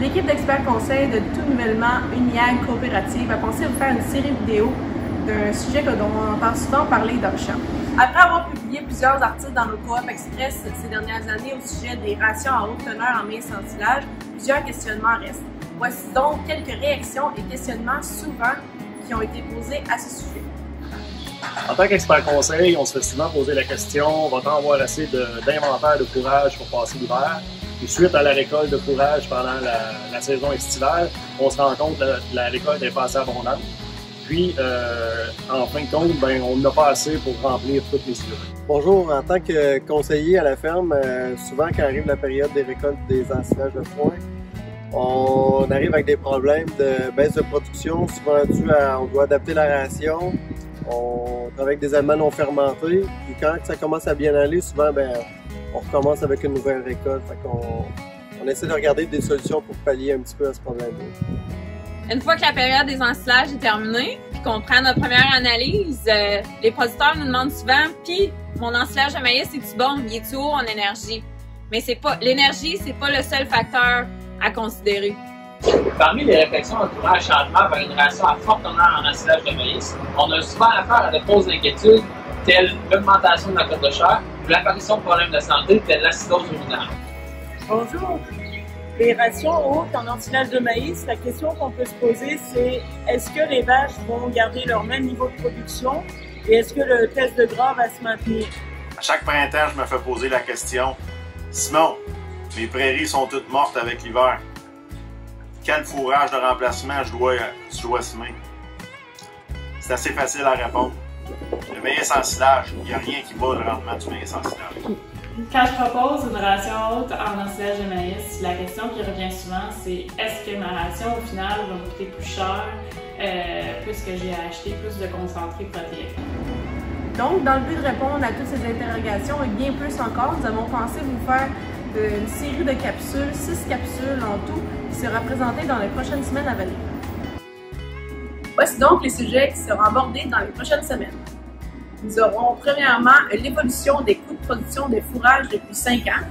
l'équipe d'experts conseils de tout nouvellement Uniag Coopérative a pensé vous faire une série vidéo d'un sujet dont on entend souvent parler d'Auchan. Après avoir publié plusieurs articles dans nos Coop Express ces dernières années au sujet des rations à haute teneur en maïs ensilage, plusieurs questionnements restent. Voici donc quelques réactions et questionnements souvent qui ont été posés à ce sujet. En tant qu'expert conseil, on se fait souvent poser la question va-t-on avoir assez d'inventaire de, fourrage pour passer l'hiver? Puis suite à la récolte de fourrage pendant la, saison estivale, on se rend compte que la, récolte est pas assez abondante. Puis, euh, en fin de compte, ben, on n'a pas assez pour remplir toutes les sujets. Bonjour, en tant que conseiller à la ferme, euh, souvent quand arrive la période des récoltes des ensilages de foin, on arrive avec des problèmes de baisse de production, souvent dû à on doit adapter la ration, on travaille avec des aliments non fermentés. Puis quand ça commence à bien aller, souvent, ben, on recommence avec une nouvelle récolte. Fait qu'on on essaie de regarder des solutions pour pallier un petit peu à ce problème-là. Une fois que la période des ensilages est terminée, puis qu'on prend notre première analyse, euh, les producteurs nous demandent souvent, puis mon ensilage de maïs, est-tu bon? Il est-tu haut en énergie? Mais c'est pas, l'énergie, c'est pas le seul facteur à considérer. Parmi les réflexions entourant le changement vers une ration à forte teneur en ensilage de maïs, on a souvent affaire à de fausses inquiétudes telles l'augmentation de la cote de chair ou l'apparition de problèmes de santé tels l'acidose urinaire. Bonjour. Les rations hautes en ensilage de maïs, la question qu'on peut se poser, c'est est-ce que les vaches vont garder leur même niveau de production et est-ce que le test de gras va se maintenir? À chaque printemps, je me fais poser la question Simon, mes prairies sont toutes mortes avec l'hiver quel fourrage de remplacement je dois, je dois semer? C'est assez facile à répondre. Le maïs en silage, il n'y a rien qui bat le rendement du maïs en silage. Quand je propose une ration haute en ensilage de maïs, la question qui revient souvent, c'est est-ce que ma ration, au final, va coûter plus cher euh, puisque j'ai acheté plus de concentré protéique? Donc, dans le but de répondre à toutes ces interrogations et bien plus encore, nous avons pensé vous faire une série de capsules, six capsules en tout, qui sera présentée dans les prochaines semaines à venir. Voici donc les sujets qui seront abordés dans les prochaines semaines. Nous aurons premièrement l'évolution des coûts de production des fourrages depuis 5 ans.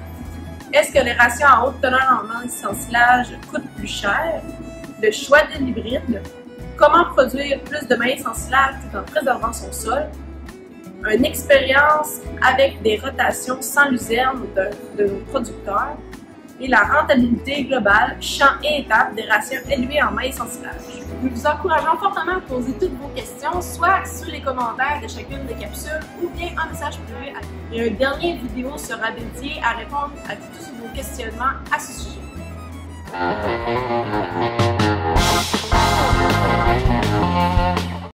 Est-ce que les rations à haute teneur en ensilage coûtent plus cher? Le choix de l'hybride. Comment produire plus de maïs ensilage tout en préservant son sol? une expérience avec des rotations sans luzerne de, nos producteurs et la rentabilité globale, champ et étape des rations élevées en maïs ensilage. Nous vous encourageons fortement à poser toutes vos questions, soit sur les commentaires de chacune des capsules ou bien en message privé. Et un dernier vidéo sera dédié à répondre à tous vos questionnements à ce sujet.